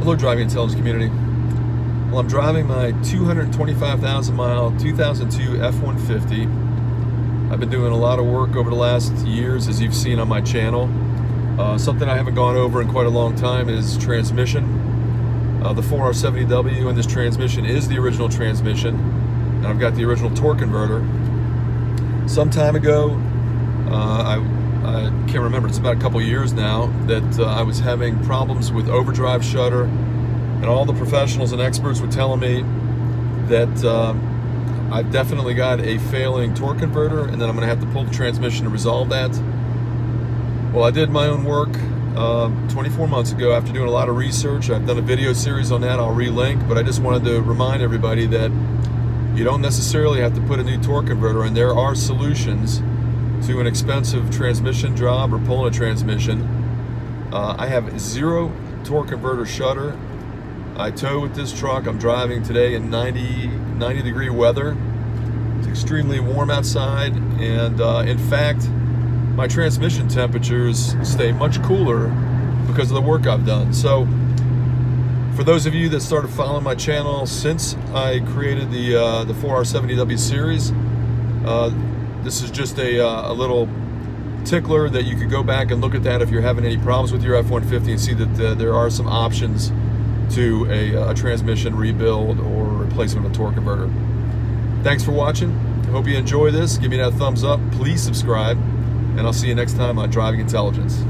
Hello, driving intelligence community. Well, I'm driving my 225,000 mile 2002 F-150. I've been doing a lot of work over the last years, as you've seen on my channel. Uh, something I haven't gone over in quite a long time is transmission. Uh, the 4R70W in this transmission is the original transmission, and I've got the original torque converter. Some time ago, uh, I I can't remember, it's about a couple years now, that uh, I was having problems with overdrive shudder, and all the professionals and experts were telling me that uh, I've definitely got a failing torque converter, and then I'm going to have to pull the transmission to resolve that. Well, I did my own work uh, 24 months ago after doing a lot of research. I've done a video series on that, I'll relink, but I just wanted to remind everybody that you don't necessarily have to put a new torque converter in. There are solutions to an expensive transmission job or pulling a transmission. Uh, I have zero torque converter shudder. I tow with this truck. I'm driving today in 90, 90 degree weather. It's extremely warm outside and uh, in fact my transmission temperatures stay much cooler because of the work I've done. So for those of you that started following my channel since I created the uh, the 4R70W series, uh, this is just a, uh, a little tickler that you could go back and look at that if you're having any problems with your F-150 and see that uh, there are some options to a, a, transmission rebuild or replacement of a torque converter. Thanks for watching. Hope you enjoy this. Give me that thumbs up. Please subscribe. And I'll see you next time on Driving Intelligence.